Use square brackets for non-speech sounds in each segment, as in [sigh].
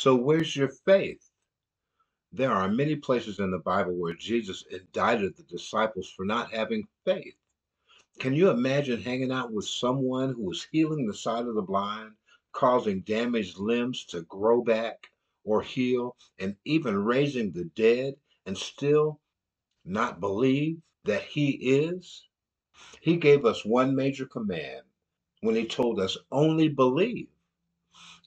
So, where's your faith? There are many places in the Bible where Jesus indicted the disciples for not having faith. Can you imagine hanging out with someone who was healing the sight of the blind, causing damaged limbs to grow back or heal, and even raising the dead, and still not believe that He is? He gave us one major command when He told us, only believe.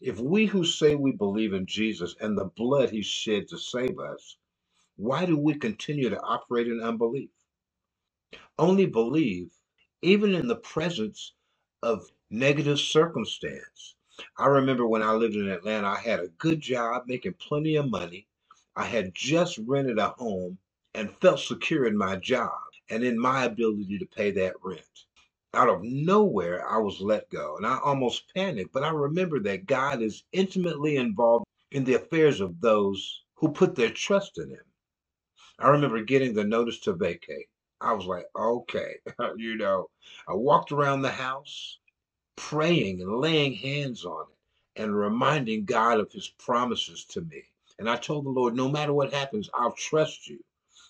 If we who say we believe in Jesus and the blood He shed to save us, why do we continue to operate in unbelief? Only believe even in the presence of negative circumstance. I remember when I lived in Atlanta, I had a good job, making plenty of money. I had just rented a home and felt secure in my job and in my ability to pay that rent. Out of nowhere, I was let go and I almost panicked, but I remember that God is intimately involved in the affairs of those who put their trust in Him. I remember getting the notice to vacate. I was like, okay, [laughs] you know, I walked around the house praying and laying hands on it and reminding God of his promises to me. And I told the Lord, no matter what happens, I'll trust you.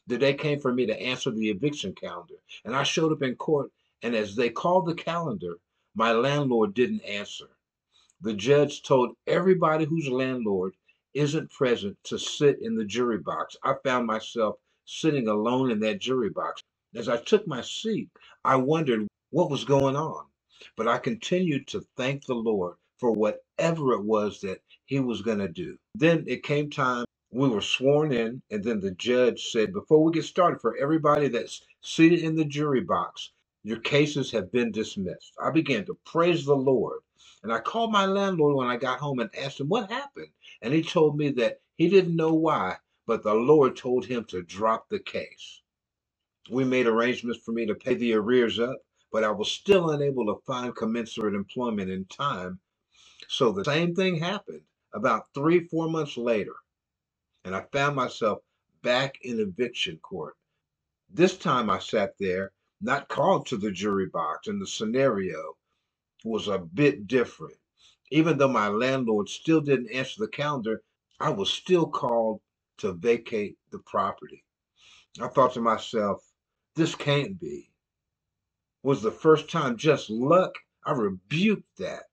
The day came for me to answer the eviction calendar. And I showed up in court, and as they called the calendar, my landlord didn't answer. The judge told everybody whose landlord isn't present to sit in the jury box. I found myself sitting alone in that jury box. As I took my seat, I wondered what was going on. But I continued to thank the Lord for whatever it was that He was going to do. Then it came time, we were sworn in, and then the judge said, Before we get started, for everybody that's seated in the jury box, your cases have been dismissed. I began to praise the Lord. And I called my landlord when I got home and asked him what happened. And he told me that he didn't know why, but the Lord told him to drop the case. We made arrangements for me to pay the arrears up, but I was still unable to find commensurate employment in time. So the same thing happened about three, four months later, and I found myself back in eviction court. This time I sat there, not called to the jury box, and the scenario was a bit different. Even though my landlord still didn't answer the calendar, I was still called to vacate the property. I thought to myself, this can't be. Was the first time just luck? I rebuked that.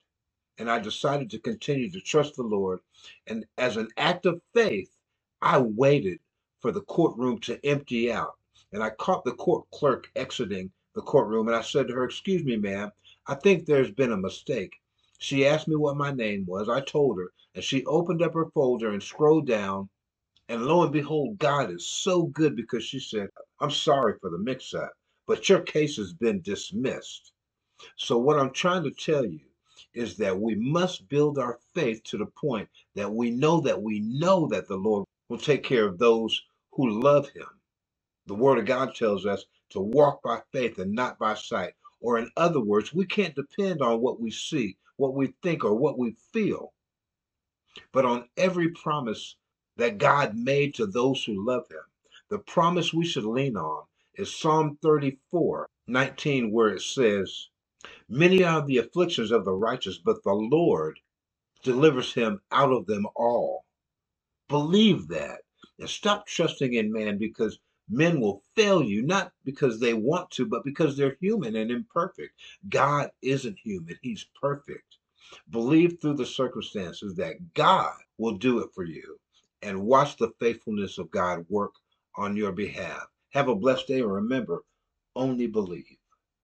And I decided to continue to trust the Lord. And as an act of faith, I waited for the courtroom to empty out. And I caught the court clerk exiting the courtroom. And I said to her, Excuse me, ma'am, I think there's been a mistake. She asked me what my name was. I told her. And she opened up her folder and scrolled down. And lo and behold, God is so good because she said, I'm sorry for the mix up, but your case has been dismissed. So, what I'm trying to tell you is that we must build our faith to the point that we know that we know that the Lord will take care of those who love Him. The Word of God tells us to walk by faith and not by sight. Or, in other words, we can't depend on what we see, what we think, or what we feel, but on every promise that God made to those who love Him. The promise we should lean on is Psalm 34 19, where it says, Many are the afflictions of the righteous, but the Lord delivers him out of them all. Believe that and stop trusting in man because men will fail you, not because they want to, but because they're human and imperfect. God isn't human, He's perfect. Believe through the circumstances that God will do it for you and watch the faithfulness of God work on your behalf. Have a blessed day and remember, only believe.